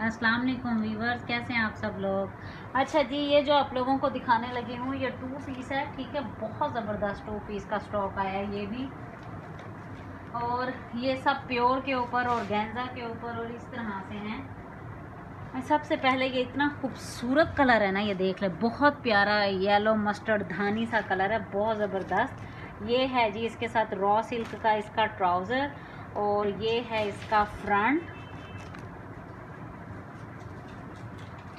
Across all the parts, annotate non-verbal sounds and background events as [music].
वालेकुम वीवर्स कैसे हैं आप सब लोग? अच्छा जी, ये जो आप लोगों को दिखाने लगी हूँ, ये टू पीस है, ठीक है? बहुत ज़बरदस्त टू पीस का स्टॉक आया है, ये भी। और ये सब प्योर के ऊपर और गेंजा के ऊपर और इस तरह से हैं। सबसे पहले ये इतना खूबसूरत कलर है ना, ये देख ले, बहुत प्यारा येलो मस्टर्ड धानी सा कलर है, बहुत ज़बरदस्त। ये है जी, इसके साथ रॉ सिल्क का इसका ट्राउज़र और ये है इसका फ्रंट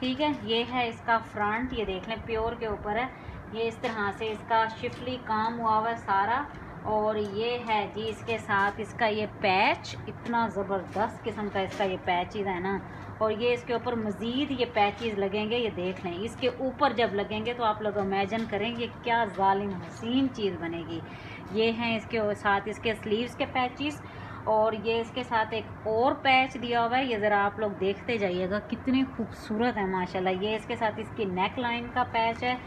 ठीक है, ये है इसका फ्रंट ये देख लें प्योर के ऊपर है। ये इस तरह से इसका शिफली काम हुआ हुआ है सारा। और ये है जी इसके साथ इसका ये पैच इतना ज़बरदस्त किस्म का इसका ये पैचेज है ना। और ये इसके ऊपर मज़ीद ये पैचेज लगेंगे, ये देख लें। इसके ऊपर जब लगेंगे तो आप लोग इमेजन करेंगे क्या ालिम हसीन चीज़ बनेगी। ये हैं इसके साथ इसके स्लीव्स के पैचेस और ये इसके साथ एक और पैच दिया हुआ है। ये ज़रा आप लोग देखते जाइएगा। कितनी खूबसूरत है, माशाल्लाह। ये इसके साथ इसकी नेक लाइन का पैच है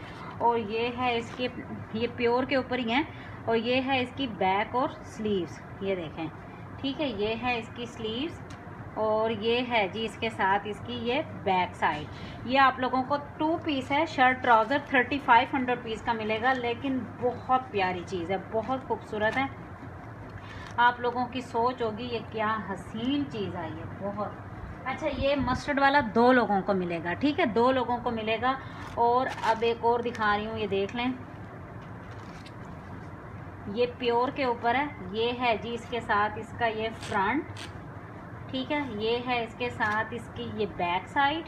और ये है इसके, ये प्योर के ऊपर ही है और ये है इसकी बैक और स्लीव्स ये देखें। ठीक है, ये है इसकी स्लीव्स और ये है जी इसके साथ इसकी ये बैक साइड ये आप लोगों को टू पीस है। Shirt trouser thirty five hundred piece का मिलेगा, लेकिन बहुत प्यारी चीज़ है, बहुत खूबसूरत है। आप लोगों की सोच होगी, ये क्या हसीन चीज़ आई है, बहुत। अच्छा ये मस्टर्ड वाला दो लोगों को मिलेगा, ठीक है? दो लोगों को मिलेगा। और अब एक और दिखा रही हूँ, ये देख लें। ये प्योर के ऊपर है, ये है जी इसके साथ इसका ये फ्रंट ठीक है? ये है इसके साथ इसकी ये बैक साइड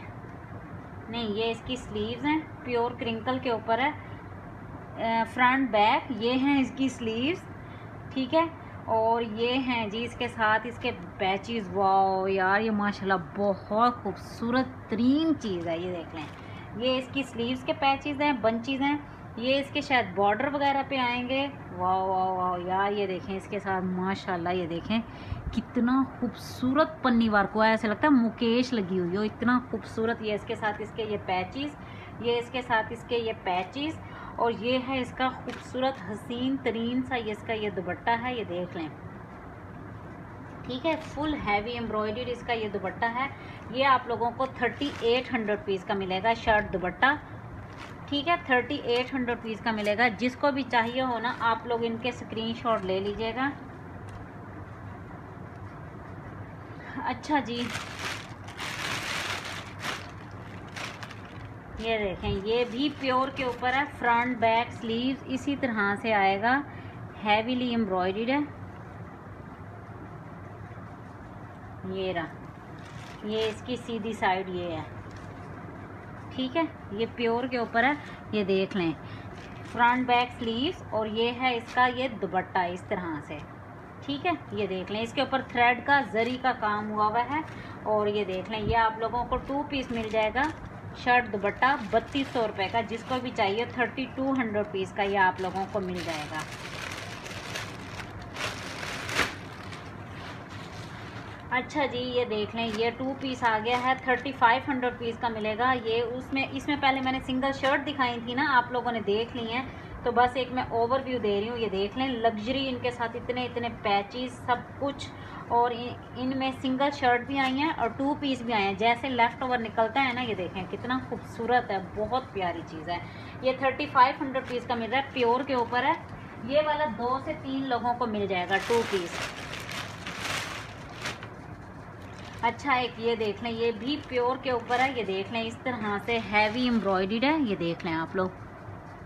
नहीं, ये इसकी स्लीव्स हैं, प्योर क्रिंकल के ऊपर है। फ्रंट बैक ये हैं इसकी स्लीव्स ठीक है? और ये हैं जी इसके साथ इसके पैचेस वाओ यार, ये माशाल्लाह बहुत खूबसूरत तरीन चीज़ है, ये देख लें। ये इसकी स्लीव्स के पैचेस हैं बंचीज़ हैं। ये इसके शायद बॉर्डर वगैरह पे आएँगे। वाह वाह वाह यार ये देखें इसके साथ, माशाल्लाह ये देखें। कितना खूबसूरत पन्नी वार को ऐसा लगता है मुकेश लगी हुई हो। इतना खूबसूरत ये इसके साथ इसके ये पैचेस ये इसके साथ इसके ये पैचेस और ये है इसका खूबसूरत, हसीन, तरीन सा ये इसका ये दुपट्टा है, ये देख लें। ठीक है फुल हैवी एम्ब्रॉयडरी इसका ये दुपट्टा है। ये आप लोगों को थर्टी एट हंड्रेड पीस का मिलेगा शर्ट दुपट्टा। ठीक है थर्टी एट हंड्रेड पीस का मिलेगा। जिसको भी चाहिए हो ना, आप लोग इनके स्क्रीनशॉट ले लीजिएगा। अच्छा जी ये देखें, ये भी प्योर के ऊपर है, फ्रंट, बैक, स्लीव्स, इसी तरह से आएगा। हैवीली एम्ब्रॉयड है। ये रहा। ये इसकी सीधी साइड ये है। ठीक है? ये प्योर के ऊपर है। ये देख लें। फ्रंट बैक स्लीव्स और ये है इसका ये दुपट्टा इस तरह से। ठीक है? ये देख लें। इसके ऊपर थ्रेड का जरी का काम हुआ हुआ है। और ये देख लें, ये आप लोगों को टू पीस मिल जाएगा। शर्ट दुपट्टा बत्तीस सौ रुपये का, जिसको भी चाहिए, थर्टी टू हंड्रेड पीस का ये आप लोगों को मिल जाएगा। अच्छा जी, ये देख लें, ये टू पीस आ गया है, थर्टी फाइव हंड्रेड पीस का मिलेगा। ये उसमें, इसमें पहले मैंने सिंगल शर्ट दिखाई थी ना, आप लोगों ने देख ली हैं। तो बस एक मैं ओवरव्यू दे रही हूँ, ये देख लें। लग्जरी इनके साथ इतने इतने पैचेस सब कुछ। और इनमें सिंगल शर्ट भी आई हैं और टू पीस भी आए हैं। जैसे लेफ़्ट ओवर निकलता है ना, ये देखें, कितना खूबसूरत है, बहुत प्यारी चीज़ है। ये थर्टी फाइव हंड्रेड पीस का मिल रहा है प्योर के ऊपर है। ये वाला दो से तीन लोगों को मिल जाएगा टू पीस अच्छा एक ये देख लें, ये भी प्योर के ऊपर है। ये देख लें, इस तरह से हैवी एम्ब्रॉयड है। ये देख लें आप लोग।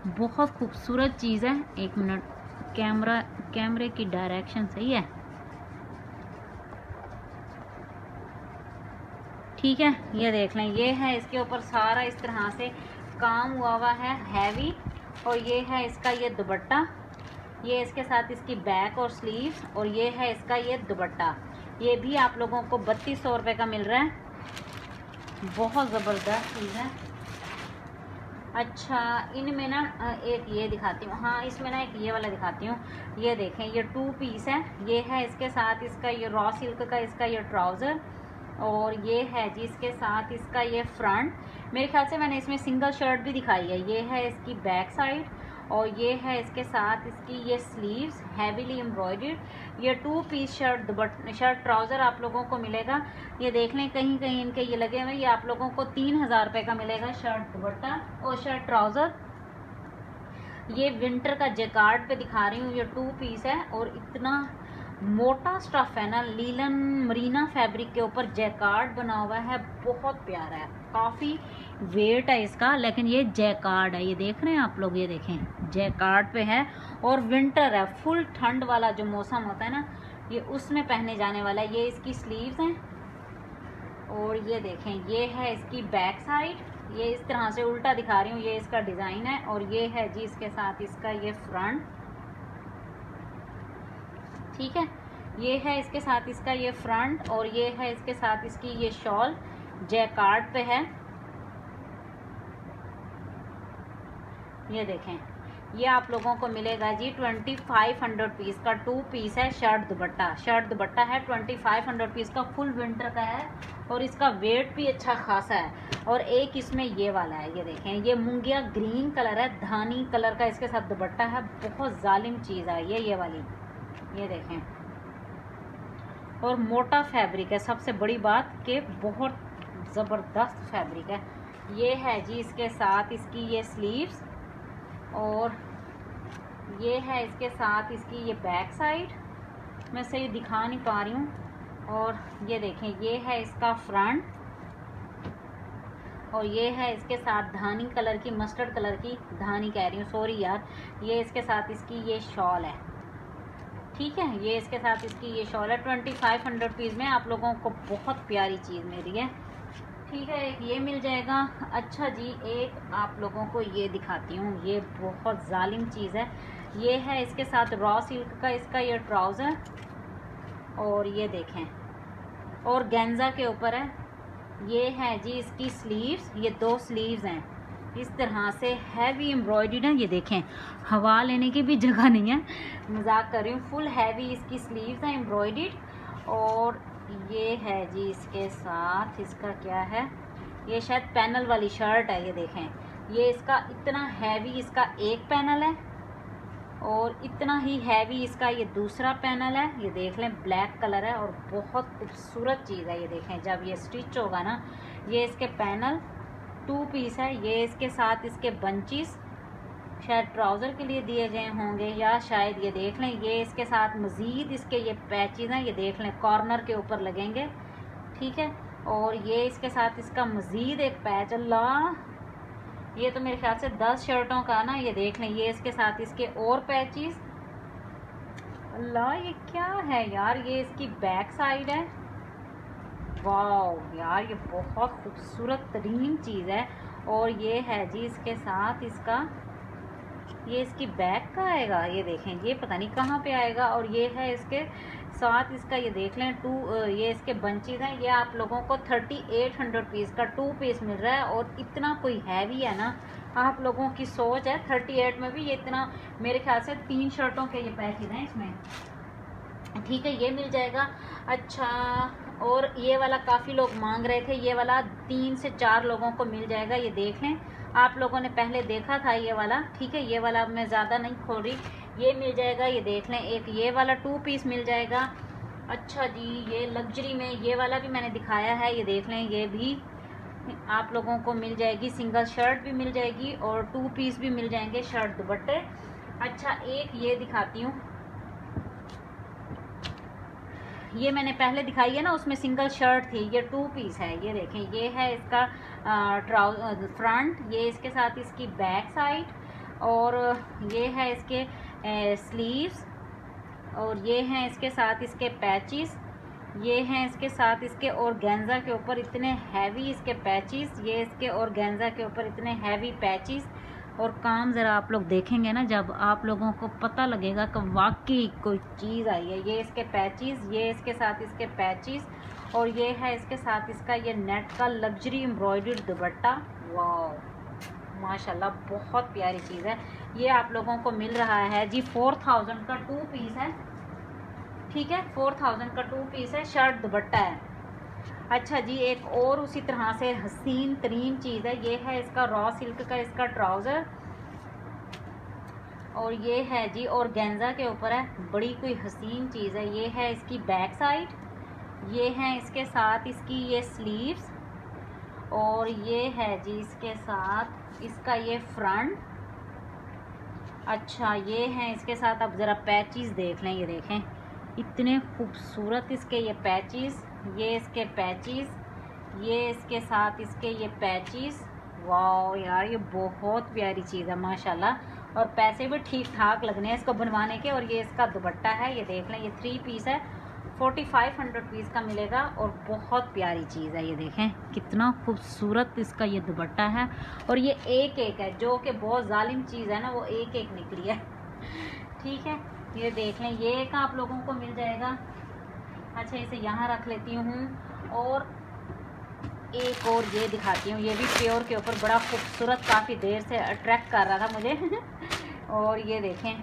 बहुत खूबसूरत चीज़ है। एक मिनट, कैमरा, कैमरे की डायरेक्शन सही है? ठीक है, ये देख लें, ये है इसके ऊपर सारा इस तरह से काम हुआ हुआ है हैवी और ये है इसका ये दुपट्टा। ये इसके साथ इसकी बैक और स्लीव्स और ये है इसका ये दुपट्टा। ये भी आप लोगों को बत्तीस सौ रुपये का मिल रहा है। बहुत ज़बरदस्त चीज़ है। अच्छा इनमें ना एक ये दिखाती हूँ। हाँ इसमें ना एक ये वाला दिखाती हूँ। ये देखें, ये टू पीस है। ये है इसके साथ इसका ये रॉ सिल्क का इसका ये ट्राउज़र और ये है जी इसके साथ इसका ये फ्रंट मेरे ख्याल से मैंने इसमें सिंगल शर्ट भी दिखाई है। ये है इसकी बैक साइड और ये है इसके साथ इसकी ये स्लीव्स हैवीली एम्ब्रॉयडर्ड ये two piece shirt but shirt trouser आप लोगों को मिलेगा। ये देख लें, कहीं कहीं इनके ये लगे हुए ये आप लोगों को तीन हज़ार रुपये का मिलेगा शर्ट दुबट्टा और शर्ट ट्राउज़र ये विंटर का जेकार्ड पे दिखा रही हूँ। ये टू पीस है और इतना मोटा स्टफ़ है ना, लीलन मरीना फैब्रिक के ऊपर जैकार्ड बना हुआ है, बहुत प्यारा है। काफ़ी वेट है इसका, लेकिन ये जैकार्ड है। ये देख रहे हैं आप लोग, ये देखें, जैकार्ड पे है और विंटर है। फुल ठंड वाला जो मौसम होता है ना, ये उसमें पहने जाने वाला है। ये इसकी स्लीव्स हैं और ये देखें, ये है इसकी बैक साइड ये इस तरह से उल्टा दिखा रही हूँ, ये इसका डिज़ाइन है और ये है जी इसके साथ इसका ये फ्रंट ठीक है? ये है इसके साथ इसका ये फ्रंट और ये है इसके साथ इसकी ये शॉल जैकार्ड पे है। ये देखें, ये आप लोगों को मिलेगा जी ट्वेंटी फाइव हंड्रेड पीस का टू पीस है शर्ट दुपट्टा। शर्ट दुपट्टा है ट्वेंटी फाइव हंड्रेड पीस का फुल विंटर का है और इसका वेट भी अच्छा खासा है। और एक इसमें ये वाला है, ये देखें, ये मुंगिया ग्रीन कलर है, धानी कलर का इसके साथ दुपट्टा है, बहुत जालिम चीज़ है, ये ये वाली। ये देखें। और मोटा फैब्रिक है, सबसे बड़ी बात कि बहुत ज़बरदस्त फैब्रिक है। ये है जी इसके साथ इसकी ये स्लीव्स और ये है इसके साथ इसकी ये बैक साइड मैं सही दिखा नहीं पा रही हूँ। और ये देखें, ये है इसका फ्रंट और ये है इसके साथ धानी कलर की मस्टर्ड कलर की धानी कह रही हूँ। सॉरी यार, ये इसके साथ इसकी ये शॉल है। ठीक है, ये इसके साथ इसकी ये शॉल है ट्वेंटी फाइव हंड्रेड पीस में आप लोगों को बहुत प्यारी चीज़ मिल रही है। ठीक है, एक ये मिल जाएगा। अच्छा जी, एक आप लोगों को ये दिखाती हूँ, ये बहुत जालिम चीज़ है। ये है इसके साथ रॉ सिल्क का इसका ये ट्राउज़र और ये देखें, और गेंजा के ऊपर है। ये है जी इसकी स्लीव्स ये दो स्लीव्स हैं। इस तरह से हैवी एम्ब्रॉयडरी ना, ये देखें, हवा लेने की भी जगह नहीं है। मज़ाक कर रही हूँ फुल हैवी इसकी स्लीव्स हैं एम्ब्रॉयडर्ड और ये है जी इसके साथ, इसका क्या है? ये शायद पैनल वाली शर्ट है, ये देखें। ये इसका इतना हैवी इसका एक पैनल है। और इतना ही हैवी इसका ये दूसरा पैनल है। ये देख लें ब्लैक कलर है और बहुत खूबसूरत चीज़ है, ये देखें। जब ये स्टिच होगा ना, ये इसके पैनल टू पीस है। ये इसके साथ इसके बंचीस शायद ट्राउज़र के लिए दिए गए होंगे या शायद ये देख लें, ये इसके साथ मज़ीद इसके ये पैचेज हैं, ये देख लें, कॉर्नर के ऊपर लगेंगे, ठीक है? और ये इसके साथ इसका मज़ीद एक पैच, अल्लाह! ये तो मेरे ख्याल से दस शर्टों का ना, ये देख लें, ये इसके साथ इसके और पैचेस। अल्लाह, ये क्या है यार? ये इसकी बैक साइड है। वाह यार, ये बहुत खूबसूरत तरीन चीज़ है। और ये है जी इसके साथ इसका, ये इसकी बैक का आएगा, ये देखें, ये पता नहीं कहाँ पे आएगा। और ये है इसके साथ इसका, ये देख लें टू ये इसके बंचीज हैं। ये आप लोगों को थर्टी एट हंड्रेड पीस का टू पीस मिल रहा है। और इतना कोई हैवी है ना, आप लोगों की सोच है। थर्टी एट में भी ये इतना, मेरे ख्याल से तीन शर्टों के ये पैकेज हैं इसमें। ठीक है, ये मिल जाएगा। अच्छा और ये वाला काफ़ी लोग मांग रहे थे, ये वाला तीन से चार लोगों को मिल जाएगा, ये देख लें। आप लोगों ने पहले देखा था ये वाला, ठीक है, ये वाला मैं ज़्यादा नहीं खोल रही। ये मिल जाएगा, ये देख लें, एक ये वाला टू पीस मिल जाएगा। अच्छा जी, ये लग्जरी में ये वाला भी मैंने दिखाया है, ये देख लें, ये भी आप लोगों को मिल जाएगी सिंगल शर्ट भी मिल जाएगी और टू पीस भी मिल जाएँगे शर्ट दुपट्टे। अच्छा एक ये दिखाती हूँ। ये मैंने पहले दिखाई है ना, उसमें सिंगल शर्ट थी, ये टू पीस है, ये देखें, ये है इसका ट्राउ फ्रंट ये इसके साथ इसकी बैक साइड और ये है इसके स्लीव्स और ये हैं इसके साथ इसके पैचिस ये हैं इसके साथ इसके और के ऊपर इतने हैवी इसके पैचिस ये इसके और के ऊपर इतने हैवी पैचिस और काम ज़रा आप लोग देखेंगे ना, जब आप लोगों को पता लगेगा कि वाकई कोई चीज़ आई है। ये इसके पैचिस ये इसके साथ इसके पैचिस और ये है इसके साथ इसका ये नेट का लग्जरी एम्ब्रॉयडर्ड दुपट्टा। वाह माशाल्लाह, बहुत प्यारी चीज़ है। ये आप लोगों को मिल रहा है जी, फोर थाउज़ेंड का टू पीस है। ठीक है, फोर थाउज़ेंड का टू पीस है, शर्ट दुपट्टा है। अच्छा जी, एक और उसी तरह से हसीन तरीन चीज़ है। ये है इसका रॉ सिल्क का इसका ट्राउज़र और ये है जी और गेंजा के ऊपर है। बड़ी कोई हसीन चीज़ है। ये है इसकी बैक साइड ये है इसके साथ इसकी ये स्लीव्स और ये है जी इसके साथ इसका ये फ्रंट अच्छा ये है इसके साथ अब ज़रा पैचेस देख लें, ये देखें। इतने खूबसूरत इसके ये पैचेस ये इसके पैचिस ये इसके साथ इसके ये पैचिस वाह यार, ये बहुत प्यारी चीज़ है, माशाल्लाह। और पैसे भी ठीक ठाक लगने हैं इसको बनवाने के, और ये इसका दुपट्टा है, ये देख लें, ये थ्री पीस है। फोर्टी फाइव हंड्रेड पीस का मिलेगा, और बहुत प्यारी चीज़ है, ये देखें। कितना खूबसूरत इसका ये दुपट्टा है। और ये एक एक है, जो कि बहुत ालिम चीज़ है ना, वो एक एक निकली है। [laughs] ठीक है, ये देख लें, ये एक आप लोगों को मिल जाएगा। अच्छा इसे यहाँ रख लेती हूँ और एक और ये दिखाती हूँ। ये भी प्योर के ऊपर बड़ा खूबसूरत काफ़ी देर से अट्रैक्ट कर रहा था मुझे। [laughs] और ये देखें,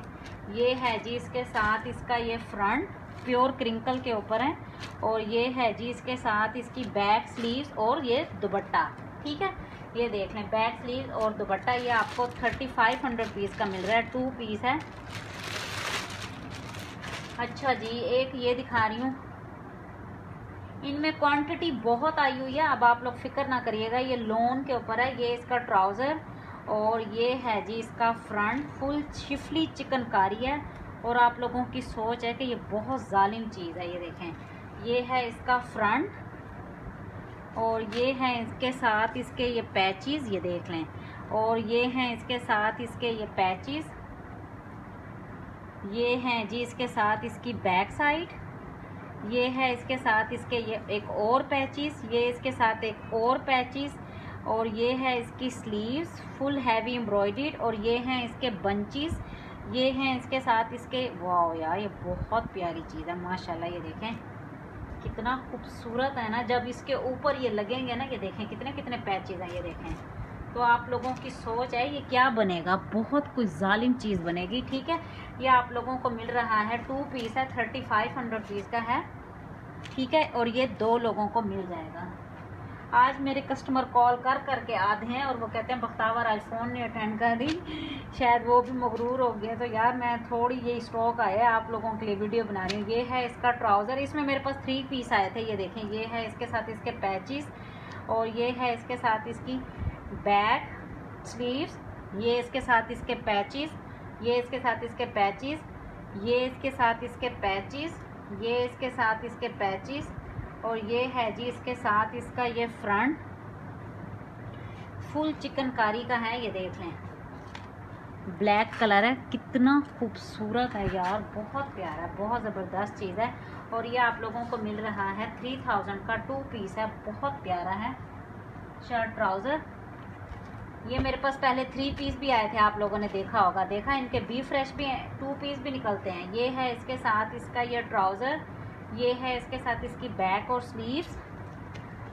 ये है जी इसके साथ इसका ये फ्रंट प्योर क्रिंकल के ऊपर है और ये है जी इसके साथ इसकी बैक स्लीव्स और ये दुबट्टा ठीक है? ये देख लें बैक स्लीव और दुबट्टा ये आपको थर्टी फाइव हंड्रेड पीस का मिल रहा है टू पीस है। अच्छा जी, एक ये दिखा रही हूँ इनमें क्वांटिटी बहुत आई हुई है। अब आप लोग फ़िक्र ना करिएगा, ये लोन के ऊपर है, ये इसका ट्राउज़र और ये है जी इसका फ्रंट फुल शिफली चिकनकारी है। और आप लोगों की सोच है कि ये बहुत ालिम चीज़ है, ये देखें। ये है इसका फ्रंट और ये है इसके साथ इसके ये पैचेस ये देख लें। और ये हैं इसके साथ इसके ये पैचेस ये हैं जी इसके साथ इसकी बैक साइड ये है इसके साथ इसके ये एक और पैचिस ये इसके साथ एक और पैचिस और ये है इसकी स्लीव्स फुल हैवी एम्ब्रॉयड और ये हैं इसके बंचिस ये हैं इसके साथ इसके वाह यार, ये बहुत प्यारी चीज़ है, माशाल्लाह, ये देखें, कितना खूबसूरत है ना, जब इसके ऊपर ये लगेंगे ना, ये देखें कितने कितने पैचेज हैं, ये देखें। तो आप लोगों की सोच है, ये क्या बनेगा? बहुत कुछ ालिम चीज़ बनेगी, ठीक है? ये आप लोगों को मिल रहा है टू पीस है थर्टी फाइव हंड्रेड पीस का है, ठीक है? और ये दो लोगों को मिल जाएगा। आज मेरे कस्टमर कॉल कर करके आधे हैं और वो कहते हैं बख्तावर आज फ़ोन नहीं अटेंड कर दी शायद वो भी मगरूर हो गए। तो यार, मैं थोड़ी ये स्टॉक आया आप लोगों के लिए वीडियो बना रही हूँ। ये है इसका ट्राउज़र इसमें मेरे पास थ्री पीस आए थे, ये देखें, ये है इसके साथ इसके पैचिस और ये है इसके साथ इसकी बैक स्लीव्स ये इसके साथ इसके पैचिस ये इसके साथ इसके पैचिस ये इसके साथ इसके पैचिस ये इसके साथ इसके पैचिस और ये है जी इसके साथ इसका ये फ्रंट फुल चिकनकारी का है, ये देख लें। ब्लैक कलर है, कितना खूबसूरत है यार, बहुत प्यारा है बहुत ज़बरदस्त चीज़ है। और ये आप लोगों को मिल रहा है थ्री थाउज़ेंड का टू पीस है, बहुत प्यारा है। शर्ट, ट्राउज़र ये मेरे पास पहले थ्री पीस भी आए थे, आप लोगों ने देखा होगा। देखा, इनके बी फ्रेश भी हैं टू पीस भी निकलते हैं। ये है इसके साथ इसका ये ट्राउज़र ये है इसके साथ इसकी बैक और स्लीव्स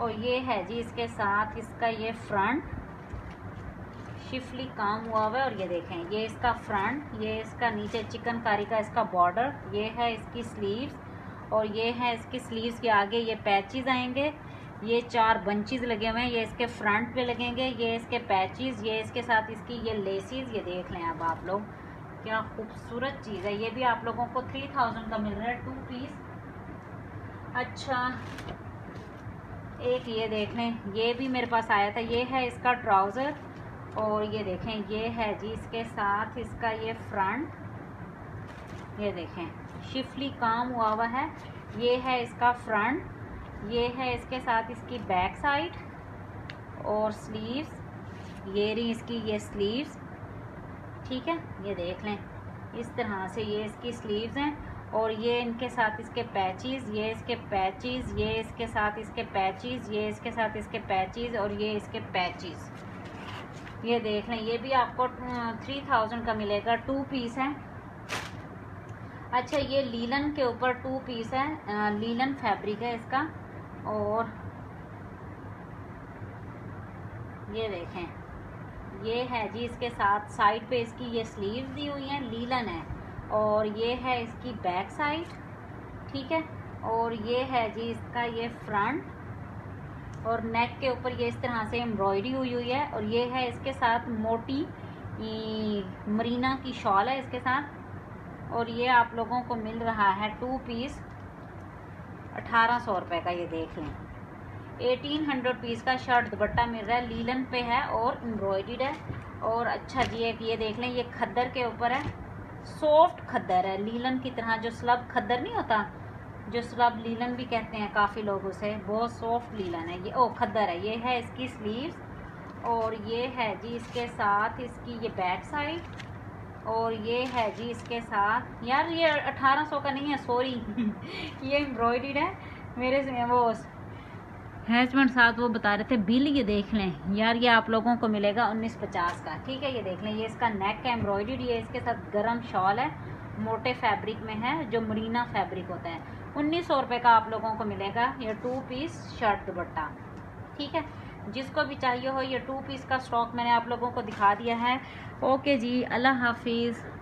और ये है जी इसके साथ इसका ये फ्रंट शिफली काम हुआ हुआ है, और ये देखें, ये इसका फ्रंट ये इसका नीचे चिकनकारी का इसका बॉर्डर ये है इसकी स्लीव्स और ये है इसकी स्लीव्स के आगे ये पैचेस आएँगे। ये चार बंचेस लगे हुए हैं। ये इसके फ्रंट पे लगेंगे, ये इसके पैचेस ये इसके साथ इसकी ये लेसिस ये देख लें अब आप लोग। क्या खूबसूरत चीज़ है। ये भी आप लोगों को थ्री थाउज़ेंड का मिल रहा है टू पीस अच्छा एक ये देख लें। ये भी मेरे पास आया था। ये है इसका ट्राउज़र और ये देखें, ये है जी इसके साथ इसका ये फ्रंट ये देखें, शिफली काम हुआ हुआ है। ये है इसका फ्रंट ये है इसके साथ इसकी बैक साइड और स्लीव्स। ये रही इसकी, ये स्लीव्स। ठीक है, ये देख लें। इस तरह से ये इसकी स्लीव्स हैं और ये इनके साथ इसके पैचेस, ये इसके पैचेस, ये इसके साथ इसके पैचेस, ये इसके साथ इसके पैचेस और ये इसके पैचेस। ये देख लें, ये भी आपको थ्री थाउज़ेंड का मिलेगा। टू पीस है। अच्छा ये लीलन के ऊपर टू पीस है। लीलन फैब्रिक है इसका। और ये देखें। ये है जी इसके साथ साइड पे इसकी ये स्लीव्स दी हुई हैं, लीलन है। और ये है इसकी बैक साइड ठीक है? और ये है जी इसका ये फ्रंट और नेक के ऊपर ये इस तरह से एम्ब्रॉयडरी हुई हुई है। और ये है इसके साथ मोटी मरीना की शॉल है इसके साथ। और ये आप लोगों को मिल रहा है टू पीस अठारह सौ रुपये का ये देख लें। एटीन हंड्रेड पीस का शर्ट दुपट्टा मिल रहा है, लीलन पे है और एम्ब्रॉयड है। और अच्छा जी, एक ये देख लें, ये खद्दर के ऊपर है। सॉफ्ट खद्दर है, लीलन की तरह, जो स्लब खद्दर नहीं होता, जो स्लब लीलन भी कहते हैं काफ़ी लोग उसे, बहुत सॉफ्ट लीलन है। ये, ओ, खद्दर है, ये है इसकी स्लीव्स और ये है जी, इसके साथ इसकी ये बैक साइड और ये है जी इसके साथ। यार ये 1800 का नहीं है सॉरी [laughs] ये एम्ब्रॉयड है। मेरे से वो हैजमेंट साथ वो बता रहे थे, बिल ये देख लें। यार ये आप लोगों को मिलेगा उन्नीस पचास का। ठीक है, ये देख लें। ये इसका नेक एम्ब्रॉयड ये इसके साथ गर्म शॉल है। मोटे फैब्रिक में है, जो मरीना फैब्रिक होता है। उन्नीस सौ रुपये का आप लोगों को मिलेगा। ये टू पीस शर्ट दुपट्टा। ठीक है? जिसको भी चाहिए हो, ये टू पीस का स्टॉक मैंने आप लोगों को दिखा दिया है। ओके जी, अल्लाह हाफिज़।